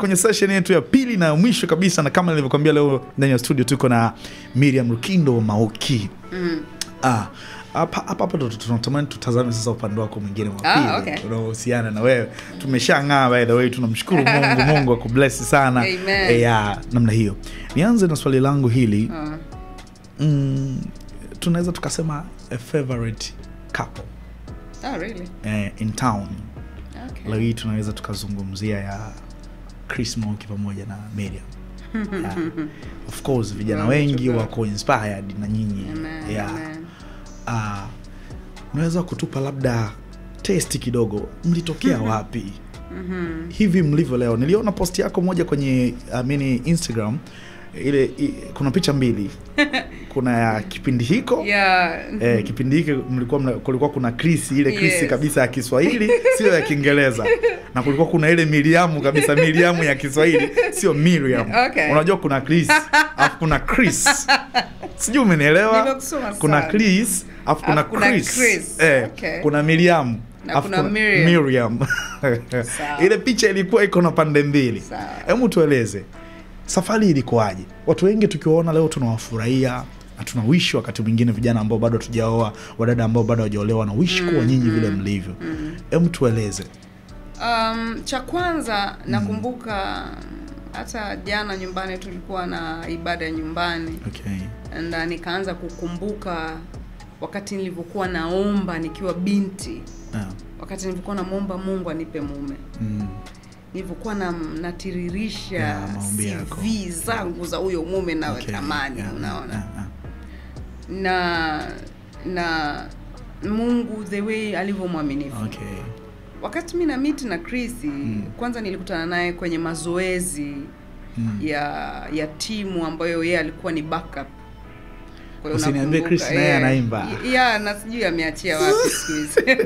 kwenye session yetu ya pili na mwisho kabisa, na kama nilivyokuambia, leo ndani ya studio tuko na Miriam Rukindo Maoki. Mm. Ah, hapa hapa ndo tunatamani tutazame sasa upande wako mwingine wa Ah, pili okay. unaohusiana na wewe. Tumeshang'aa by the way, tunamshukuru Mungu, Mungu akubless sana Amen. E, ya namna hiyo. Nianze na swali langu hili uh. mm, tunaweza tukasema a favorite couple Oh, really? eh, in town Okay. leo hii tunaweza tukazungumzia ya Chris Monk pamoja na Miriam yeah. of course vijana wengi wako inspired na nyinyi Amen, yeah. amen. Uh, unaweza kutupa labda testi kidogo mlitokea wapi Mhm. hivi mlivyo leo niliona post yako moja kwenye I mean, instagram ile i, kuna picha mbili kuna ya kipindi hiko Yeah. Eh, kipindi hiki mlikuwa mna, kulikuwa kuna Chris ile Chris Yes. kabisa ya Kiswahili sio ya Kiingereza na kulikuwa kuna ile Miriamu kabisa Miriamu ya Kiswahili sio Miriam. Okay. Unajua kuna Chris afu kuna Chris. Sijui umenielewa? Kuna. Chris afu kuna Chris. Eh, Okay. kuna Miriam Na kuna Miriam. Miriam. Ile picha ilikuwa iko na pande mbili. Hebu tueleze safari ilikuwaje? Watu wengi tukiwaona leo tunawafurahia na tunawishi wakati mwingine vijana ambao bado hatujaoa, wadada ambao bado hawajaolewa na wishi kuwa nyinyi mm -hmm. vile mlivyo. Hebu tueleze. Um, cha kwanza nakumbuka hata jana nyumbani tulikuwa na ibada ya nyumbani Okay. na nikaanza kukumbuka wakati nilivyokuwa naomba nikiwa binti, Yeah. wakati nilivyokuwa namwomba Mungu anipe mume, Mm. nilivyokuwa na natiririsha Yeah. CV zangu za huyo mume nawe Okay. tamani, Yeah, unaona yeah. Na na Mungu the way alivyo mwaminifu Okay. wakati mi na miti na Chris kwanza nilikutana naye kwenye mazoezi Mm. ya ya timu ambayo yeye alikuwa ni backup. Kwa hiyo Chris naye eh, anaimba. ya na sijui ameachia wapi siku hizi.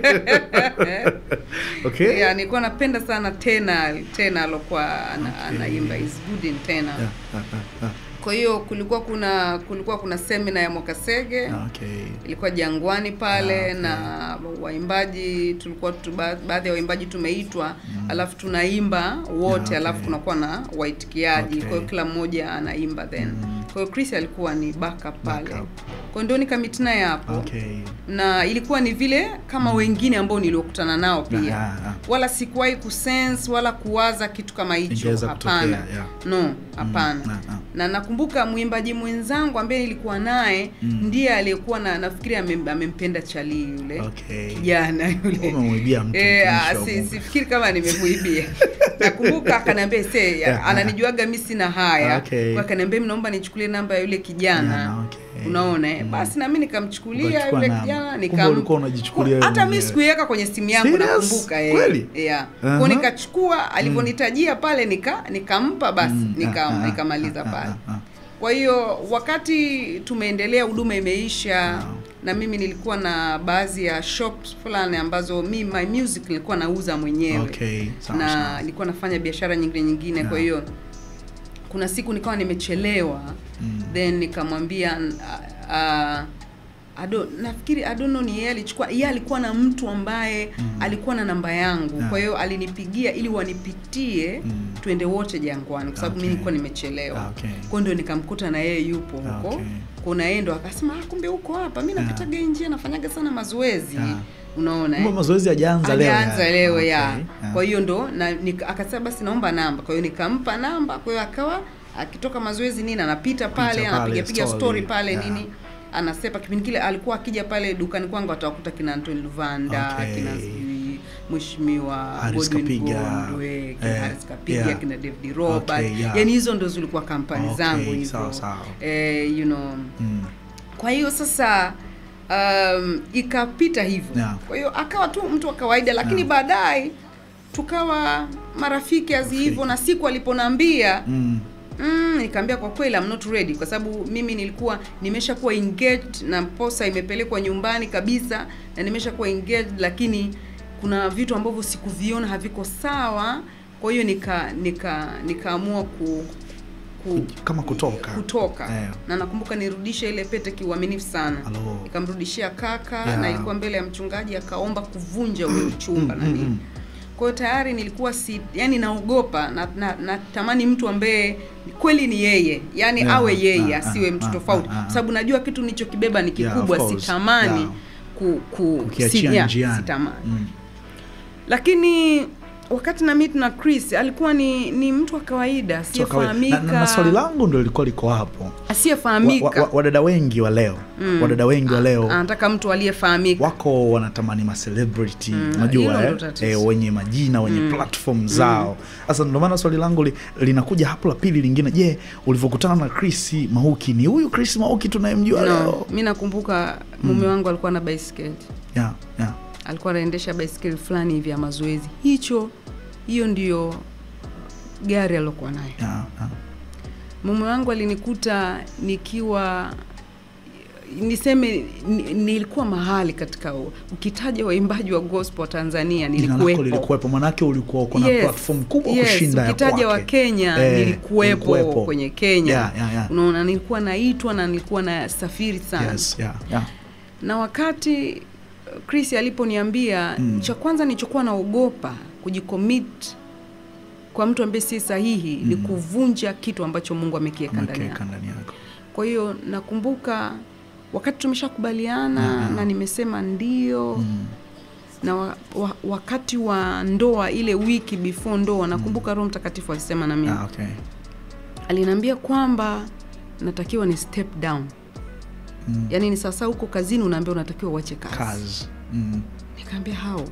Okay. ya nilikuwa napenda sana tena tena alokuwa ana, anaimba is good in tena. Yeah. Kwa hiyo kulikuwa kuna kulikuwa kuna semina ya Mwakasege Okay. ilikuwa Jangwani pale Ah, okay. na waimbaji tulikuwa tu, baadhi ya waimbaji tumeitwa mm. alafu tunaimba wote okay. alafu kunakuwa na waitikiaji Okay. kwa hiyo kila mmoja anaimba then kwa hiyo Chris alikuwa ni backup pale Backup. kwa ndio nikamit naye hapo Okay. na ilikuwa ni vile kama wengine ambao niliokutana nao pia Yeah, yeah. wala sikuwahi kusense wala kuwaza kitu kama hicho hapana yeah. no hapana Mm, Yeah, yeah. na nakumbuka mwimbaji mwenzangu ambaye nilikuwa naye mm. ndiye aliyekuwa na nafikiri amem- amempenda Chali yule Okay. kijana yule Umemwibia mtu Eh, ah, si, sifikiri kama nimemwibia. nakumbuka akaniambia se Yeah, ananijuaga mi sina haya Okay. Kwa akaniambia "Mnaomba naomba nichukulie namba ya yule kijana yeah, okay. unaona mm. basi nami nikamchukulia yule kijana Kumbe nikam- ulikuwa unajichukulia wewe hata mi sikuiweka kwenye simu yangu nakumbuka eh. Kweli? yeah. uh Kwa nikachukua alivyonitajia pale nika nikampa basi Mm, nika, ah, nikamaliza ah, pale ah, ah. kwa hiyo wakati tumeendelea huduma imeisha Wow. na mimi nilikuwa na baadhi ya shops fulani ambazo mi my music nilikuwa nauza mwenyewe Okay, na nilikuwa nafanya biashara nyingine nyingine yeah. kwa hiyo kuna siku nikawa nimechelewa Mm. then nikamwambia uh, Ado, nafikiri I don't know ni yeye alichukua yeye alikuwa na mtu ambaye mm. alikuwa na namba yangu Yeah. kwa hiyo alinipigia ili wanipitie Mm. tuende wote jangwani kwa sababu Okay. mimi nilikuwa nimechelewa Ah, okay. kwa hiyo ndio nikamkuta na yeye yupo Ah, huko okay. kuna yeye ndo akasema ah, kumbe huko hapa mimi napitaga yeah. njia nafanyaga sana mazoezi Yeah. Unaona eh? mazoezi hajaanza leo. alianza leo Okay, ya yeah. kwa hiyo ndo na akasema basi naomba namba kwa hiyo nikampa namba kwa hiyo akawa akitoka mazoezi nini anapita pale anapigapiga anapiga piga story, story pale yeah. nini anasepa kipindi kile alikuwa akija pale dukani kwangu atawakuta kina Anton Luvanda Okay. kina sijui mheshimiwa Godwin eh, Haris Kapiga yeah. kina David Robert Okay, yeah. yani hizo ndo zilikuwa kampani Okay, zangu hivyo sawa. eh, you know Mm. kwa hiyo sasa um, ikapita hivyo Yeah. kwa hiyo akawa tu mtu wa kawaida lakini Yeah. baadaye tukawa marafiki azi hivyo okay. na siku aliponambia Mm. mm, nikaambia kwa kweli I'm not ready kwa sababu mimi nilikuwa nimeshakuwa engaged na posa imepelekwa nyumbani kabisa na nimeshakuwa engaged lakini kuna vitu ambavyo sikuviona haviko sawa kwa hiyo nika nika nikaamua ku, ku Kama kutoka. kutoka yeah. na nakumbuka nirudishe ile pete kiuaminifu sana ikamrudishia nikamrudishia kaka Yeah. na ilikuwa mbele ya mchungaji akaomba kuvunja ule uchumba nani na mm, nini mm. kwa hiyo tayari nilikuwa si yani naogopa na, na, natamani mtu ambaye kweli ni yeye yani Yeah, awe yeye yeah, asiwe mtu tofauti kwa sababu najua kitu nilichokibeba ni kikubwa yeah, sitamani Yeah. ku, ku, sitamani Mm. lakini wakati na meet na Chris alikuwa ni ni mtu wa kawaida asiyefahamika na, na swali langu ndo lilikuwa liko hapo. Wa, asiyefahamika wa, wa, wadada wengi wa leo. Mm. wadada wengi wa leo. anataka mtu aliyefahamika wako wanatamani macelebrity Mm, hilo unajua ndo eh? eh, wenye majina wenye Mm. platform zao. Sasa ndio maana swali langu li, linakuja hapo la pili lingine. Je ulivyokutana na Chris Mauki ni huyu Chris Mauki tunayemjua no, leo? mi nakumbuka mume mm. wangu alikuwa na baiskeli. Yeah, yeah. Alikuwa anaendesha baiskeli fulani hivi ya mazoezi hicho hiyo ndiyo gari aliokuwa nayo Yeah, yeah. mume wangu alinikuta nikiwa niseme nilikuwa mahali katika ukitaja waimbaji wa gospel wa Tanzania nilikuwepo manake ulikuwa uko na Yes, platform kubwa yes, kushinda ya ukitaja wa. Kenya Eh, nilikuwepo kwenye Kenya Yeah, yeah, yeah. unaona nilikuwa naitwa na nilikuwa na safiri sana Yes, yeah, yeah. na wakati Chris aliponiambia Mm. cha kwanza nilichokuwa naogopa kujikomit kwa mtu ambaye si sahihi mm. ni kuvunja kitu ambacho Mungu amekiweka ndani yako Kwa hiyo nakumbuka wakati tumeshakubaliana Mhm. na nimesema ndio Mm. na wa, wa, wakati wa ndoa ile wiki before ndoa nakumbuka mm. Roho Mtakatifu alisema na mimi Ah, okay. aliniambia kwamba natakiwa ni step down Mm. Yaani ni sasa huko kazini unaambia unatakiwa uache kazi, kazi mm. nikaambia hao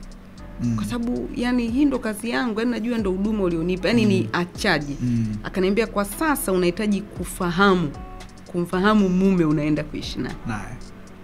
Mm. kwa sababu yani hii ndo kazi yangu yani najua ndo huduma ulionipa yani mm. ni achaji Mm. akaniambia kwa sasa unahitaji kufahamu kumfahamu mume unaenda kuishi naye naye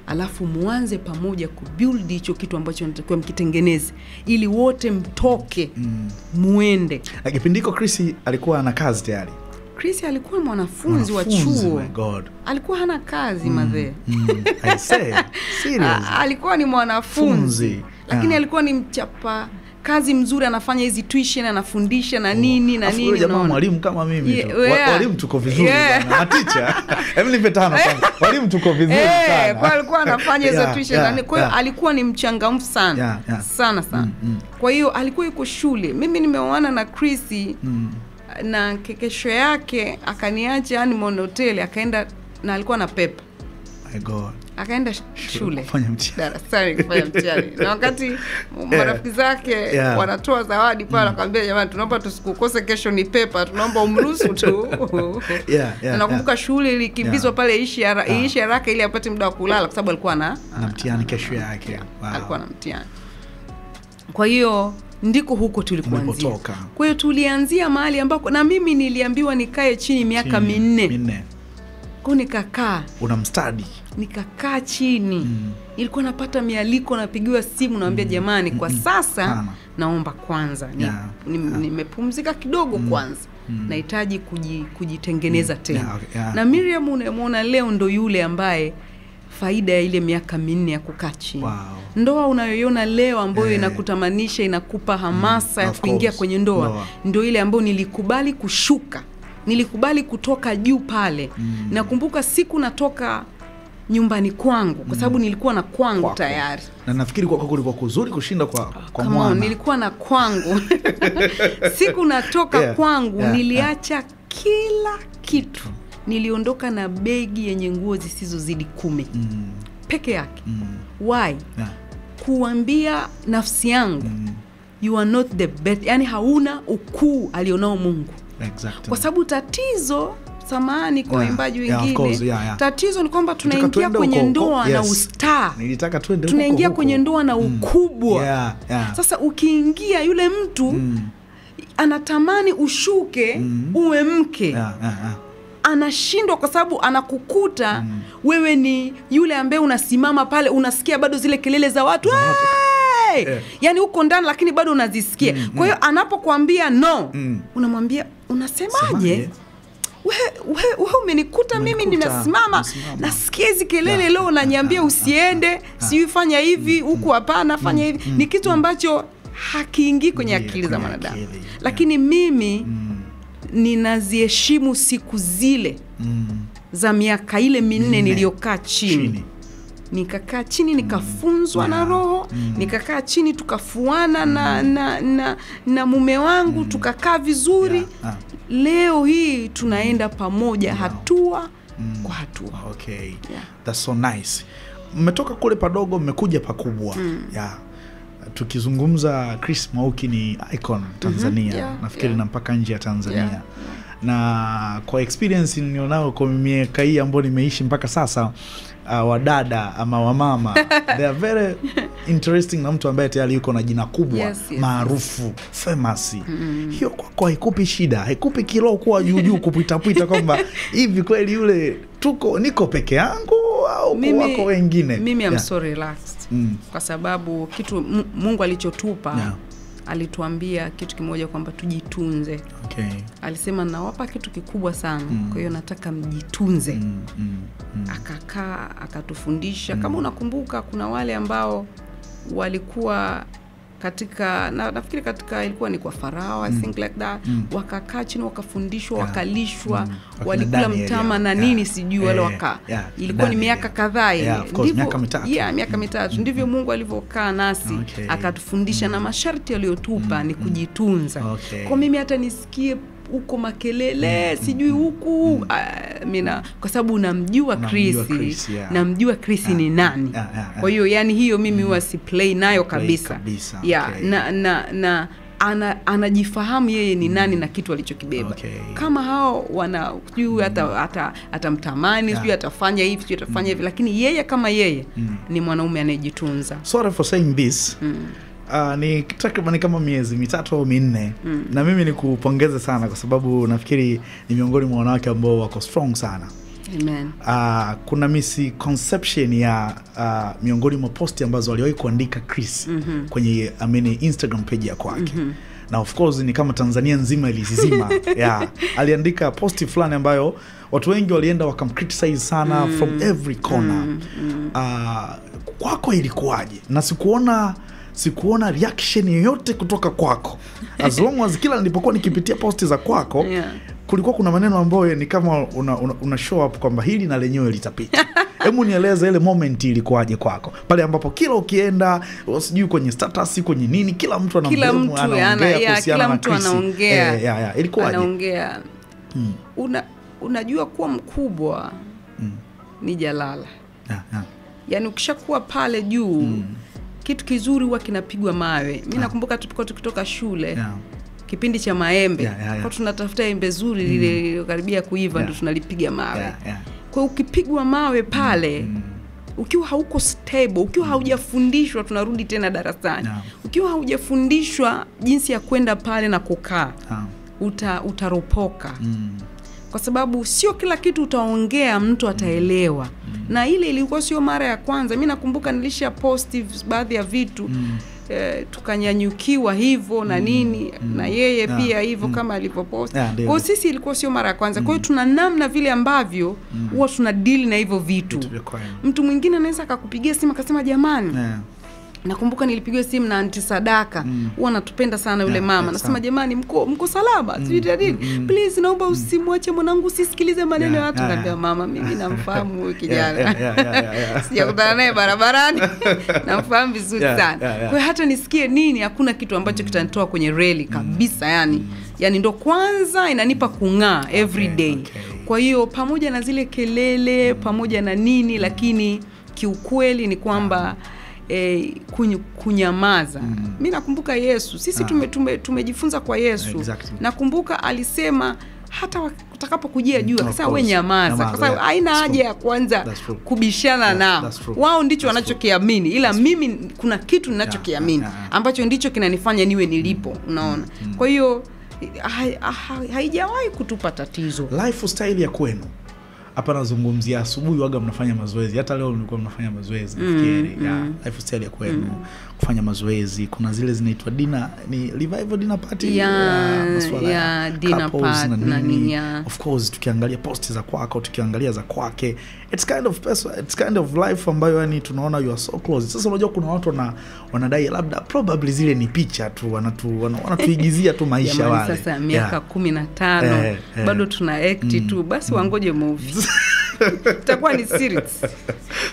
alafu mwanze pamoja kubuild hicho kitu ambacho natakiwa mkitengeneze ili wote mtoke mm. muende na kipindi hiko Chris alikuwa ana kazi tayari chris alikuwa mwanafunzi wa chuo my God. alikuwa hana kazi mm, madhe. Mm. I say, serious. Alikuwa ni mwanafunzi Funzi. lakini yeah. alikuwa ni mchapa kazi mzuri anafanya hizi tuition anafundisha na nini na nini jamaa mwalimu kama mimi Yeah, tu. Yeah. walimu tuko vizuri Yeah. sana maticha hebu nipe tano sana walimu tuko vizuri Eh, sana kwa alikuwa anafanya hizo Yeah, tuition yeah, na kwa hiyo yeah. alikuwa ni mchangamfu sana Yeah, yeah. sana sana Mm, mm. kwa hiyo alikuwa yuko shule mimi nimeoana na Chrissy Mm. Na kekesho yake akaniacha Honeymoon monoteli, akaenda na alikuwa na pepa akaenda shule. Darasani kufanya mtihani. Na wakati marafiki zake Yeah. wanatoa zawadi pale mm. akawambia jamani tunaomba tusikukose kesho ni pepa tunaomba umruhusu tu. Yeah, yeah, nakumbuka yeah. shule ilikimbizwa Yeah. pale iishi Yeah. haraka ili apate muda wa kulala kwa sababu alikuwa na mtiani mtihani kesho yake. Alikuwa na mtihani. Kwa hiyo ndiko huko tulikuanzia. Kwa hiyo tulianzia mahali ambako na mimi niliambiwa nikae chini miaka minne. minne. Kwao nikakaa. Una mstadi. Nikakaa chini. Mm. nilikuwa napata mialiko napigiwa simu nawambia jamani kwa sasa Sana. naomba kwanza. Nimepumzika Yeah, ni- ni kidogo mm. kwanza. Mm. nahitaji kuji, kujitengeneza tena. Yeah, okay, yeah. na miriam unayemwona leo ndo yule ambaye faida ya ile miaka minne ya kukaa chini. Wow. Ndoa unayoiona leo ambayo hey. inakutamanisha inakupa hamasa ya mm, kuingia kwenye ndoa, ndio ile ambayo nilikubali kushuka. Nilikubali kutoka juu pale. Mm. nakumbuka siku natoka nyumbani kwangu kwa sababu nilikuwa na kwangu Kwako. tayari. Na nafikiri kwako kulikuwa kuzuri kushinda kwa, kwa Come on, mwana. nilikuwa na kwangu. Siku natoka Yeah, kwangu yeah, niliacha yeah. kila kitu. Niliondoka na begi yenye nguo zisizozidi kumi. Mm, peke yake. Mm, why? Yeah, kuambia nafsi yangu mm, you are not the best yani hauna ukuu alionao mungu exactly. kwa sababu tatizo samani kwa waimbaji yeah, wengine course, yeah, yeah. tatizo ni kwamba tunaingia kwenye ndoa yes. na ustaa tunaingia kwenye ndoa na ukubwa yeah, yeah. sasa ukiingia yule mtu Mm, anatamani ushuke Mm. uwe mke yeah, yeah, yeah. Anashindwa kwa sababu anakukuta mm. wewe ni yule ambaye unasimama pale unasikia bado zile kelele za watu yeah. yani yaani uko ndani lakini bado unazisikia. Mm, kwa hiyo anapokuambia no Mm. unamwambia unasemaje? Semaje? we, we, we umenikuta mimi ninasimama. Nimesimama nasikia hizi kelele leo unaniambia usiende sijui fanya hivi huku hapana fanya hivi. ni kitu ambacho hakiingii kwenye akili za mwanadamu. lakini mimi Mm, ninaziheshimu siku zile mm, za miaka ile minne niliyokaa chini. chini nikakaa chini nikafunzwa mm. na roho Mm. nikakaa chini tukafuana mm. na, na, na, na mume wangu mm. tukakaa vizuri Yeah, ah. leo hii tunaenda pamoja Yeah. hatua Mm. kwa hatua okay Yeah. that's so nice mmetoka kule padogo mmekuja pakubwa Mm. yeah. Tukizungumza chris mauki ni icon tanzania. Mm -hmm, Yeah, nafikiri yeah. na mpaka nje ya tanzania. Yeah. na kwa experience nilionayo kwa miaka hii ambayo nimeishi mpaka sasa uh, wadada ama wamama they are very interesting na mtu ambaye tayari yuko na jina kubwa Yes, yes, maarufu famous. Mm. hiyo kwako haikupi shida haikupi kiroho kuwa juujuu kupitapita kwamba hivi kweli yule tuko niko peke yangu au Mimi- wako wengine mimi am Yeah. so relaxed Mm. kwa sababu kitu mungu alichotupa Yeah. alituambia kitu kimoja kwamba tujitunze Okay. alisema nawapa kitu kikubwa sana Mm. kwa hiyo nataka mjitunze Mm, mm, mm. akakaa akatufundisha Mm. kama unakumbuka kuna wale ambao walikuwa katika na, nafikiri katika ilikuwa ni kwa farao I Mm. think like that Mm. wakakaa chini wakafundishwa Yeah. wakalishwa Mm. Walikula mtama yeah. na Yeah. nini sijui wale Eh, waka yeah. ilikuwa ni miaka kadhaa ile Yeah, miaka mitatu. yeah, ndivyo mm. ndivyo mungu alivyokaa nasi Okay. akatufundisha mm. na masharti aliyotupa mm. ni kujitunza Okay. kwa mimi hata nisikie huko makelele mm. sijui huku ah, mina kwa sababu namjua Unamjua krisi Chris, yeah. namjua yeah. ni nani Yeah, yeah, yeah. kwa hiyo yani hiyo mimi huwa si play nayo kabisa, kabisa, yeah, okay. na, na, na ana, anajifahamu yeye ni nani mm. na kitu alichokibeba Okay. kama hao wana sijui mm. hata ata, atamtamani Yeah. sijui atafanya hivi sijui atafanya hivi mm. lakini yeye kama yeye Mm. ni mwanaume anayejitunza sorry for saying this mm. Uh, ni takriban kama miezi mitatu au minne mm. na mimi ni kupongeze sana kwa sababu nafikiri ni miongoni mwa wanawake ambao wako strong sana Amen. uh, kuna misconception ya uh, miongoni mwa posti ambazo aliwahi kuandika Chris mm -hmm. kwenye amini Instagram page ya kwake mm -hmm. na of course ni kama Tanzania nzima ilizizima yeah. aliandika posti fulani ambayo watu wengi walienda wakamcriticize sana mm. from every corner uh, kwako ilikuwaje na sikuona sikuona reaction yoyote kutoka kwako. As long as kila nilipokuwa nikipitia posti za kwako Yeah. kulikuwa kuna maneno ambayo ni kama una, una, una show up kwamba hili na lenyewe litapita. Hebu nieleze ile moment ilikuwaje kwako? Pale ambapo kila ukienda sijui kwenye status kwenye nini kila mtu ana kila mtu anaongea ana, ya, kuhusiana Eh, ya, ya. ilikuwaje? Anaongea. Mm, una, unajua kuwa mkubwa mm, ni jalala. Ya, ya. yaani ukishakuwa pale juu Mm, kitu kizuri huwa kinapigwa mawe mi nakumbuka tulikuwa tukitoka shule yeah kipindi cha maembe Yeah, yeah, yeah. kwa tunatafuta embe zuri lile lililokaribia kuiva Yeah. ndo tunalipiga mawe yeah, yeah. kwa ukipigwa mawe pale Mm, ukiwa hauko stable ukiwa haujafundishwa tunarudi tena darasani Yeah. ukiwa haujafundishwa jinsi ya kwenda pale na kukaa yeah. uta, utaropoka Mm, kwa sababu sio kila kitu utaongea mtu ataelewa mm. na ile ilikuwa sio mara ya kwanza mi nakumbuka nilisha posti baadhi ya vitu mm, E, tukanyanyukiwa hivyo na nini mm. na yeye Yeah. pia hivyo mm. kama alivyopost Yeah, kwao sisi ilikuwa sio mara ya kwanza kwa hiyo tuna namna vile ambavyo huwa mm. tuna dili na hivyo vitu mtu mwingine anaweza akakupigia simu akasema jamani Yeah. Nakumbuka nilipigwa simu na anti sadaka. Mm. huwa natupenda sana yule Yeah, mama. nasema jamani mko, mko salama? Sijui ta nini. mm, mm. please naomba usimwache mwanangu usisikilize maneno ya watu. yeah, naambia mama mimi namfahamu huyu kijana. sijakutana naye barabarani. Namfahamu vizuri Yeah, sana. yeah, yeah. kwa hiyo hata nisikie nini hakuna kitu ambacho kitanitoa kwenye reli kabisa yani. Yani ndo kwanza inanipa kung'aa every day. okay. kwa hiyo pamoja na zile kelele pamoja na nini lakini kiukweli ni kwamba eh, kunyu, kunyamaza. Mi nakumbuka yesu. Sisi Ah. tumejifunza tume, tume, tumejifunza kwa yesu. Exactly. nakumbuka alisema hata utakapokujia jua mm, akasema we nyamaza. Kwa sababu haina haja ya kwanza kubishana Yeah, nao. wao ndicho wanachokiamini. Ila that's mimi kuna kitu ninachokiamini. Yeah, yeah. yeah. ambacho ndicho kinanifanya niwe nilipo unaona. Mm. kwa hiyo haijawahi ha- ha, kutupa tatizo. Lifestyle ya kwenu hapa nazungumzia asubuhi waga mnafanya mazoezi. Hata leo mlikuwa mnafanya mazoezi mm, nafikiri ya lifestyle ya kwenu kufanya mazoezi. Kuna zile zinaitwa dina ni revival dina party? Ya, masuala ya dina part na nini, yeah. of course tukiangalia post za kwako tukiangalia za kwake. It's kind of person, it's kind of life ambayo yani tunaona you are so close. Sasa unajua kuna watu wana, wanadai labda probably zile ni picha tu wanatu, wana- wanatuigizia tu maisha wale. sasa miaka Yeah. kumi na tano Eh, eh. bado tuna ekti tu basi wangoje movie itakuwa ni series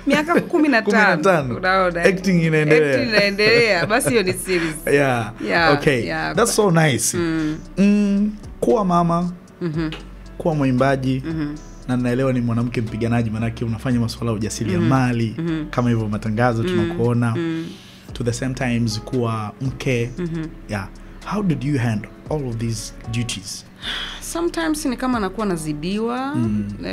miaka kumi na tano unaona Acting inaendelea. Acting inaendelea basi hiyo ni series yeah. Yeah, okay yeah. that's so nice mm. mm, kuwa mama mm-hmm. kuwa mwimbaji mhm. na naelewa ni mwanamke mpiganaji manake unafanya masuala ya ujasiriamali -hmm. kama hivyo matangazo tunakuona Mm. to the same times kuwa mke Mhm. yeah how did you handle all of these duties sometimes ni kama nakuwa nazidiwa Mm. uh,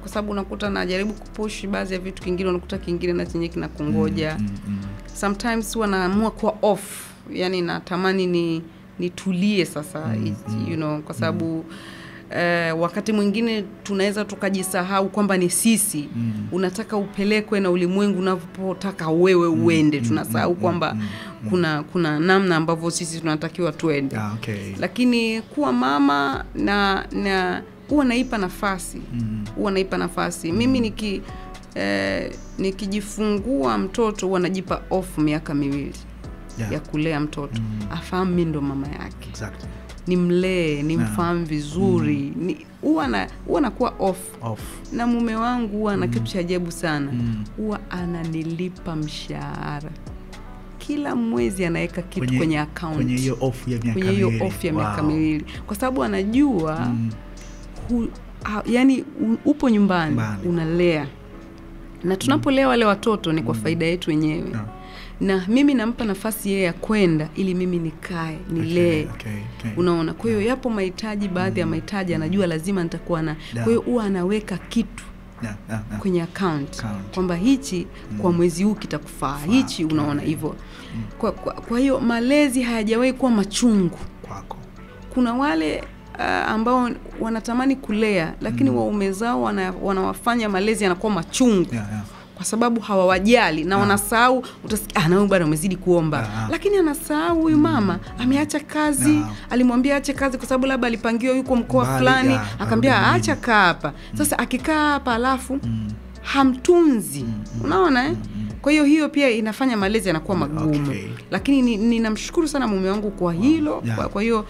kwa sababu unakuta najaribu kupush baadhi ya vitu kingine unakuta kingine na chenye kinakungoja mm, mm. sometimes huwa naamua kuwa off yani natamani ni nitulie sasa Mm, it- mm. you know kwa sababu mm Uh, wakati mwingine tunaweza tukajisahau kwamba ni sisi Mm. unataka upelekwe na ulimwengu unavyotaka wewe uende mm. tunasahau kwamba kuna kuna namna ambavyo sisi tunatakiwa tuende Ah, okay. Lakini kuwa mama na na huwa naipa nafasi. Mm. huwa naipa nafasi. Mimi niki eh, nikijifungua mtoto huwa najipa of miaka miwili yeah. ya kulea mtoto. Mm. afahamu mi ndo mama yake. Exactly. Nimlee nimfahamu vizuri. Ni- huwa na huwa nakuwa off. Off. Na mume wangu huwa ana kitu cha ajabu sana. Huwa Mm. huwa ananilipa mshahara kila mwezi anaweka kitu kwenye, Kwenye- account kwenye hiyo off ya miaka kwenye hiyo miwili. off ya miaka Wow. miwili kwa sababu anajua Mm. hu, ha, yani upo nyumbani Mbani. unalea na tunapolea wale watoto ni kwa mm. faida yetu wenyewe No. na mimi nampa nafasi yeye ya kwenda ili mimi nikae nilee Okay, okay, okay. unaona kwa hiyo yapo mahitaji baadhi ya mahitaji anajua lazima nitakuwa na kwa hiyo huwa anaweka kitu Yeah, yeah, yeah. kwenye account. Account. kwamba hichi kwa mwezi huu kitakufaa. Hichi unaona hivyo. Kwa, kwa, kwa hiyo malezi hayajawahi kuwa machungu. Kwako. Kuna wale uh, ambao wanatamani kulea lakini mm. waume zao wana, wanawafanya malezi yanakuwa machungu. Yeah, yeah. Kwa sababu hawawajali na wanasahau utasikia ah, nawe bwana umezidi kuomba. Ah. lakini anasahau huyu mama ameacha kazi alimwambia aache kazi kwa sababu labda alipangiwa yuko mkoa fulani akamwambia aacha acha kaa hapa. Sasa akikaa hapa alafu Mm. hamtunzi. Unaona eh? kwa hiyo hiyo pia inafanya malezi yanakuwa magumu. Okay. lakini ninamshukuru ni- sana mume wangu kwa hilo. Wow. Yeah. kwa, kwa hiyo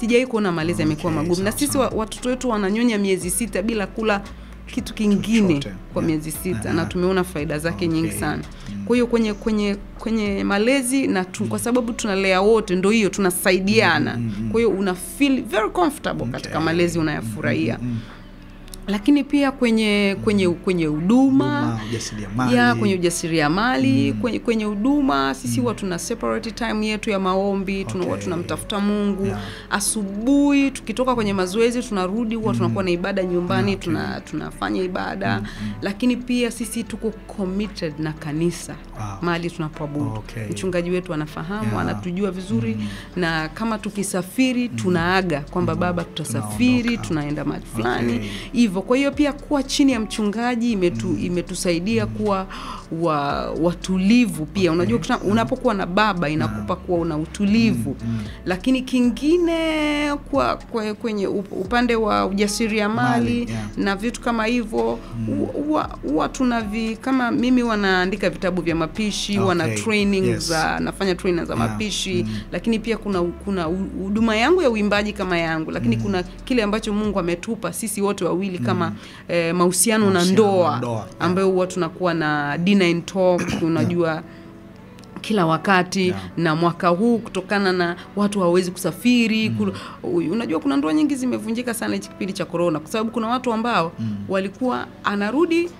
sijai kuona malezi yamekuwa Okay, magumu. Na sisi wa, watoto wetu wananyonya miezi sita bila kula kitu kingine Chote. kwa Yeah. miezi sita Yeah. na tumeona faida zake Okay. nyingi sana kwa hiyo kwenye kwenye kwenye malezi na tu, mm. kwa sababu tunalea wote ndo hiyo tunasaidiana mm. kwa hiyo una feel very comfortable okay. katika malezi unayafurahia Mm. Lakini pia kwenye kwenye kwenye huduma ya kwenye ujasiriamali kwenye kwenye huduma sisi huwa tuna separate time yetu ya maombi okay. tunakuwa tunamtafuta mungu Yeah. asubuhi tukitoka kwenye mazoezi tunarudi huwa tunakuwa na ibada nyumbani Okay. tuna, tunafanya ibada mm. lakini pia sisi tuko committed na kanisa Wow. mahali tunapoabudu Okay. mchungaji wetu anafahamu Yeah. anatujua vizuri mm. na kama tukisafiri tunaaga kwamba mm. baba tutasafiri tunaenda mahali fulani Okay. Hivyo kwa hiyo pia kuwa chini ya mchungaji imetu, mm. imetusaidia kuwa wa, watulivu pia unajua kuna- unapokuwa na baba inakupa kuwa una utulivu mm. lakini kingine kwa, kwa kwenye upande wa ujasiriamali Mali, yeah. na vitu kama hivyo huwa huwa tuna vi kama mimi wanaandika vitabu vya mapishi okay. wana training Yes. za nafanya training za Yeah. mapishi mm. lakini pia kuna kuna huduma yangu ya uimbaji kama yangu lakini mm. kuna kile ambacho Mungu ametupa sisi wote wawili kama eh, mahusiano na ndoa ndoa, ambayo huwa tunakuwa na dinner and talk unajua kila wakati Yeah. na mwaka huu kutokana na watu hawawezi kusafiri mm. kul, unajua kuna ndoa nyingi zimevunjika sana hichi kipindi cha korona kwa sababu kuna watu ambao mm. walikuwa anarudi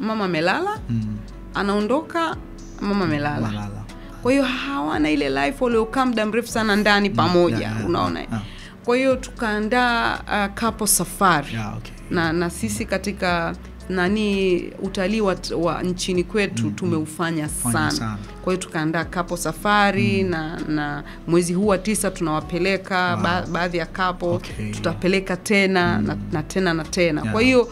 mama amelala Mm. anaondoka mama amelala Malala. kwa hiyo hawana ile life waliokaa muda mrefu sana ndani pamoja yeah, yeah, unaona yeah. kwa hiyo tukaandaa uh, kapo safari Yeah, okay. Na, na sisi katika nani utalii wa, wa nchini kwetu mm, tumeufanya sana. sana. kwa hiyo tukaandaa kapo safari mm. na, na mwezi huu wa tisa tunawapeleka Wow. ba, baadhi ya kapo Okay. tutapeleka tena mm. na, na tena na tena Yeah. kwa hiyo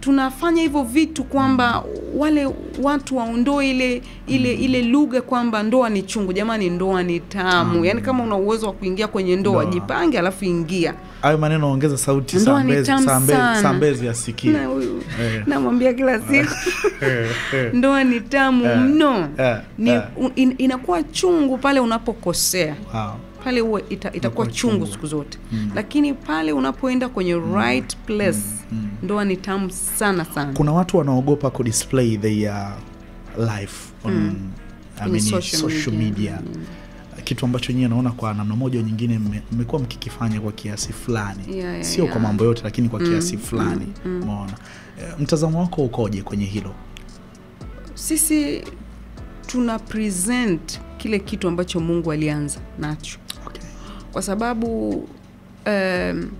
tunafanya hivyo vitu kwamba wale watu waondoe ile ile ile lugha kwamba ndoa ni chungu jamani ndoa ni tamu Mm. yaani kama una uwezo wa kuingia kwenye ndoa Ndoa. jipange alafu ingia hayo maneno ongeza sauti sambezi asikie na Eh. namwambia kila siku. Eh, eh. ndoa ni tamu Eh, mno. Eh, ni, eh. in, inakuwa chungu pale unapokosea. Wow. pale huwa ita, itakuwa chungu. siku zote. Lakini pale unapoenda kwenye right place ndoa ni tamu sana sana. Kuna watu wanaogopa kudisplay their life on Mm. I mean, social social media. media, kitu ambacho nyie naona kwa namna moja au nyingine mme- mmekuwa mkikifanya kwa kiasi fulani Yeah, yeah, sio yeah. kwa mambo yote lakini kwa Mm, kiasi fulani mm, mm. umeona Eh, mtazamo wako ukoje kwenye hilo sisi tuna present kile kitu ambacho mungu alianza nacho okay. kwa sababu um,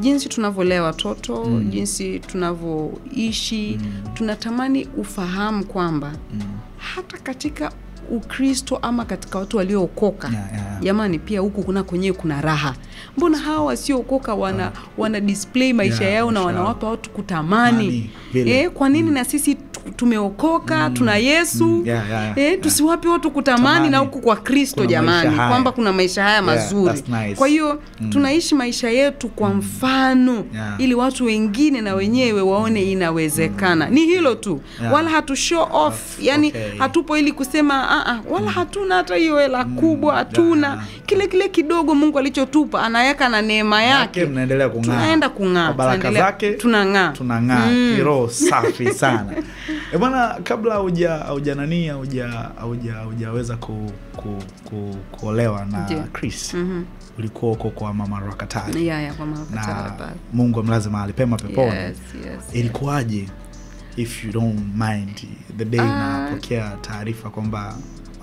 jinsi tunavyolea watoto Mm. jinsi tunavyoishi Mm. tunatamani ufahamu kwamba mm. hata katika ukristo ama katika watu waliookoka yeah, yeah, yeah. jamani pia huku kuna kwenyewe kuna raha mbona hawa wasiookoka wana, yeah. wana display maisha Yeah, yao na wanawapa watu kutamani Mani, eh, kwa nini mm. na sisi tu- mm. tuna yesu Mm, yeah, yeah, yeah, eh, yeah. tusiwape watu kutamani Tamani. na huku kwa kristo jamani kwamba kuna maisha haya mazuri yeah, nice. kwa hiyo mm. tunaishi maisha yetu kwa mfano Yeah. ili watu wengine na wenyewe waone inawezekana ni hilo tu Yeah. wala hatu show off yani Okay. hatupo ili kusema "Ah, ah, wala hatuna hata hiyo hela kubwa hatuna yeah. kile kile kidogo mungu alichotupa anaweka na neema yake yake mnaendelea kung'aa tunaenda kung'aa baraka zake tunang'aa tunang'aa Mm. kiroho safi sana e bwana kabla hauja hauja nani hauja hauja haujaweza ku, ku, ku, kuolewa na Ndiyo. chris Mhm. ulikuwa huko kwa mama rakatari yeah, yeah, kwa mama na pale. Mungu amlaze mahali pema peponi. Yes, yes, ilikuwaje if you don't mind the day uh... unapokea taarifa kwamba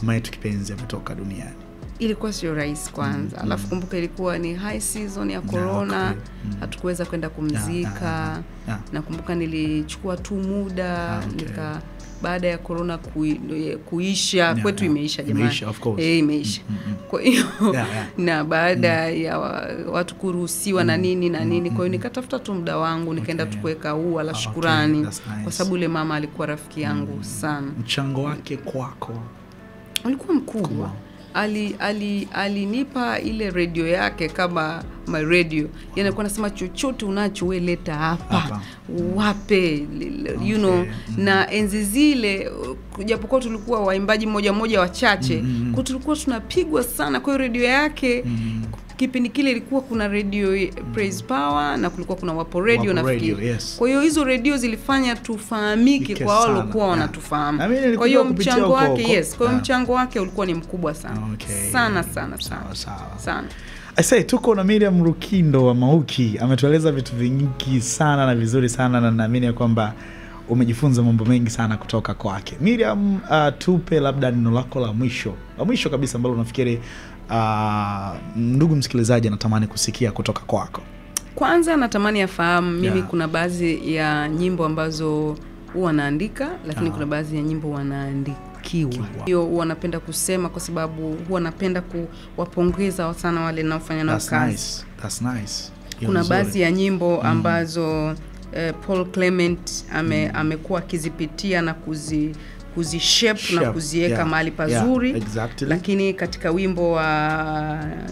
mama yetu kipenzi ametoka duniani ilikuwa sio rahisi kwanza Mm, alafu mm. kumbuka ilikuwa ni high season ya corona okay. Mm. hatukuweza kwenda kumzika Yeah, yeah, yeah, yeah. nakumbuka nilichukua tu muda yeah, okay. nika baada ya corona kui, kuisha Yeah, kwetu yeah. imeisha jamani Imeisha, of course. Eh, imeisha Mm, mm, kwa hiyo Yeah, yeah. na baada ya watu kuruhusiwa mm. na nini na nini kwa hiyo nikatafuta tu muda wangu nikaenda Okay. tu kuweka ua la shukurani okay. shukurani That's nice. kwa sababu ule mama alikuwa rafiki yangu mm. sana mchango wake kwako ulikuwa mkubwa Kubwa. ali ali alinipa ile redio yake kama my radio yanakuwa nasema anasema chochote unacho leta hapa wape okay. you know mm. na enzi zile japokuwa tulikuwa waimbaji mmoja mmoja wachache Mm, -hmm. mm. tulikuwa tunapigwa sana kwa hiyo redio yake Mm. Kipindi kile ilikuwa kuna radio praise power na kulikuwa kuna wapo radio Wapo nafikiri. Radio, yes. kwa hiyo hizo radio zilifanya tufahamike Ike kwa wale walikuwa wanatufahamu. Kwa hiyo mchango wake yes. Kwa hiyo Ah. mchango wake ulikuwa ni mkubwa sana. Okay. sana sana Sawa, sana. Sawa. sana. I say, tuko na Miriam Rukindo wa Mauki, ametueleza vitu vingi sana na vizuri sana, na naamini ya kwamba umejifunza mambo mengi sana kutoka kwake. Miriam, uh, tupe labda neno lako la mwisho. La mwisho kabisa ambalo unafikiri uh, ndugu msikilizaji anatamani kusikia kutoka kwako. kwanza natamani afahamu mimi Yeah. kuna baadhi ya nyimbo ambazo huwa naandika lakini yeah. kuna baadhi ya nyimbo wanaandikiwa Kiwa. hiyo huwa napenda kusema kwa sababu huwa napenda kuwapongeza sana wale naofanya nao kazi nice. That's nice. Hiyo kuna baadhi ya nyimbo ambazo mm. eh, Paul Clement ame, amekuwa akizipitia na kuzi kuzishape Shape, na kuziweka yeah, mahali pazuri yeah, exactly. lakini katika wimbo wa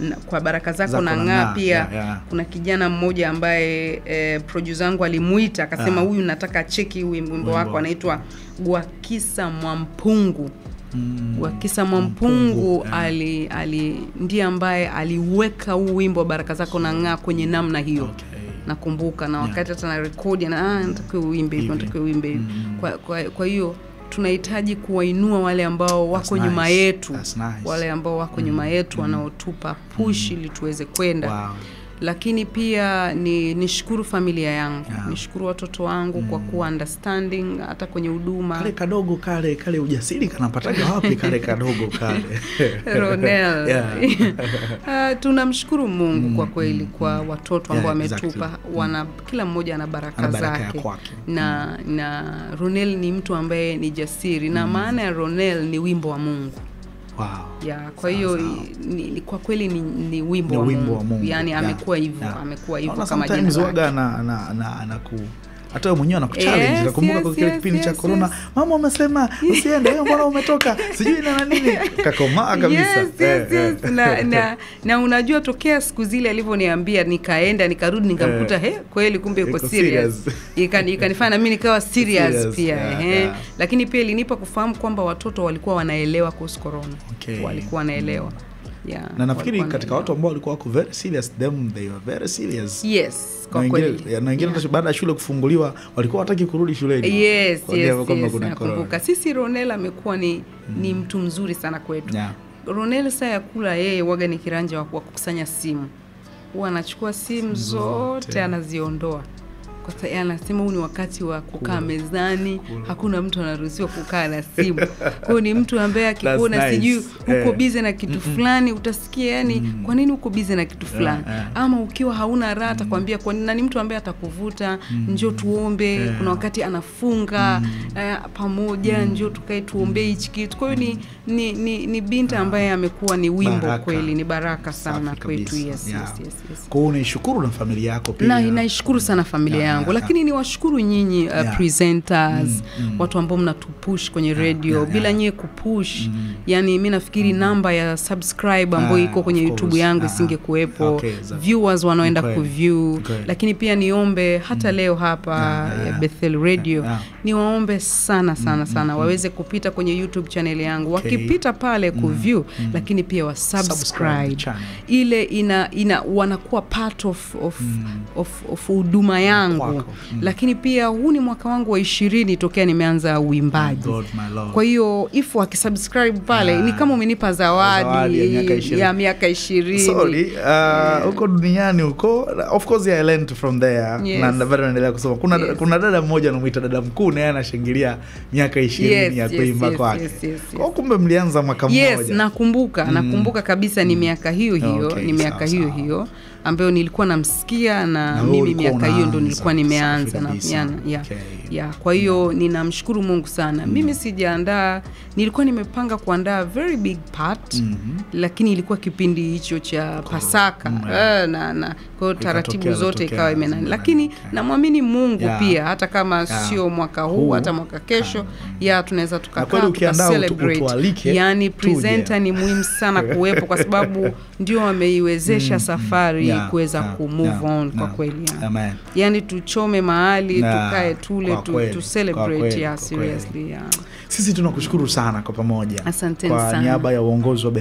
na- kwa baraka zako Zako na na ng'aa pia yeah, yeah. kuna kijana mmoja ambaye eh, producer wangu alimuita akasema huyu yeah. nataka cheki wimbo Wimbo. wako anaitwa Gwakisa Mwampungu Mm. Gwakisa Mwampungu yeah. ali, ali ndiye ambaye aliweka huu wimbo wa baraka zako na ng'aa kwenye namna hiyo Okay. nakumbuka na wakati hata na rekodi na ah, natakiwa uimbe hivyo natakiwa uimbe hivyo Mm. kwa, kwa, kwa hiyo tunahitaji kuwainua wale ambao wako That's nyuma nice. yetu That's nice. wale ambao wako mm. nyuma yetu mm. wanaotupa push ili tuweze kwenda Wow. Lakini pia ni nishukuru familia yangu Yeah. nishukuru watoto wangu mm. kwa kuwa understanding hata kwenye huduma kale kadogo kale kale ujasiri kanapataga wapi kale kadogo kale Ronel. Yeah. uh, tunamshukuru Mungu mm. kwa kweli kwa watoto ambao Yeah, ametupa exactly. wana kila mmoja ana baraka Ana baraka zake na na na Ronel ni mtu ambaye ni jasiri na maana ya Ronel ni wimbo wa Mungu wow. ya kwa hiyo kwa kweli ni, ni wimbo, Ni wa, Mungu. wa Mungu. yani Yeah. amekuwa hivyo Yeah. amekuwa hivyo kama jina lake waga na, na, na, anaku hata wewe mwenyewe anakuchallenge Yes, nakumbuka yes, kwa kile yes, kipindi cha korona corona yes. mama umesema usiende wewe mbona umetoka sijui na nini kakomaa kabisa Yes, Eh, yes, yes. eh. Na, na, na unajua tokea siku zile alivyoniambia nikaenda nikarudi nikamkuta Eh. he kweli kumbe uko serious serious. Ikani- ikanifanya mimi nikawa serious, Serious, pia yeah, yeah. lakini pia ilinipa kufahamu kwamba watoto walikuwa wanaelewa kuhusu corona Okay. walikuwa wanaelewa yeah, na nafikiri katika watu ambao walikuwa wako very serious them they were very serious. Yes kwa kweli. na wengine Yeah. baada ya shule kufunguliwa walikuwa wataki kurudi shuleni. Yes, Kwa yes, yes, nakumbuka sisi ronel amekuwa ni, ni mtu mzuri sana kwetu. Yeah. ronel saa ya kula yeye waga ni kiranja wa wa kukusanya simu. Huwa anachukua simu Zote. zote anaziondoa kwa sababu yeye anasema huu ni wakati wa kukaa mezani hakuna mtu anaruhusiwa kukaa na simu kwa hiyo ni mtu ambaye akikuona nice. sijui huko Eh. bize na kitu fulani utasikia yani mm. kwa nini huko bize na kitu fulani eh. ama ukiwa hauna raha atakwambia mm. kwa nini na ni mtu ambaye atakuvuta mm. njoo tuombe Eh. kuna wakati anafunga mm. eh, pamoja mm. njoo tukae tuombee hichi kitu kwa hiyo ni, ni, ni, ni binti ambaye amekuwa ni wimbo Baraka. kweli ni baraka sana kwetu yes, Yeah. yes, yes, yes. kwa hiyo unaishukuru na familia yako pia na inaishukuru sana familia Yeah, yangu yeah, lakini niwashukuru nyinyi uh, Yeah. presenters mm, mm. watu ambao mnatupush kwenye radio yeah, yeah. bila yeah. nyie kupush yani mi nafikiri mm. namba ya subscribe ambayo Ah, iko kwenye youtube yangu Ah, isingekuwepo okay, exactly. viewers wanaoenda ku kuview okay. lakini pia niombe hata mm. leo hapa Yeah, yeah, yeah. Bethel radio Yeah. niwaombe sana sana sana mm. waweze kupita kwenye youtube channel yangu Okay. wakipita pale kuview lakini pia wa Subscribe subscribe ile ina ina wanakuwa part of of mm. of, of huduma yangu Kwako. Mm. lakini pia huu ni mwaka wangu wa ishirini tokea nimeanza uimbaji God, kwa hiyo if akisubscribe pale Ah. ni kama umenipa zawadi, Zawadi ya miaka ishirini. uh, huko duniani huko of course I learned from there Yes. na bado naendelea kusoma kuna, Yes. kuna dada mmoja anamwita dada mkuu naye anashangilia miaka ishirini Yes, ya kuimba yes, kwake yes, yes, yes. Kwa kumbe mlianza mwaka yes mmoja nakumbuka nakumbuka kabisa ni miaka hiyo hiyo Okay, ni miaka sawa, hiyo sawa. hiyo ambayo nilikuwa namsikia na, Na mimi miaka hiyo ndo nilikuwa nimeanza na, yeah. Okay. Ya, kwa hiyo ninamshukuru mungu sana mm. mimi sijaandaa nilikuwa nimepanga kuandaa very big part mm -hmm. lakini ilikuwa kipindi hicho cha pasaka Mm, -hmm. uh, na, na kwa hiyo taratibu zote ikawa imenani lakini namwamini mungu Yeah. pia hata kama Yeah. sio mwaka huu Huu. hata mwaka kesho ya tunaweza tukakaa tukacelebrate. yani presenter ni muhimu sana kuwepo kwa sababu ndio wameiwezesha safari Yeah, kuweza yeah, kumove yeah, on kwa kweli yeah. Yani tuchome mahali yeah. tukae tule celebrate seriously sisi tunakushukuru sana kwa pamoja Asanteni kwa niaba ya uongozi wa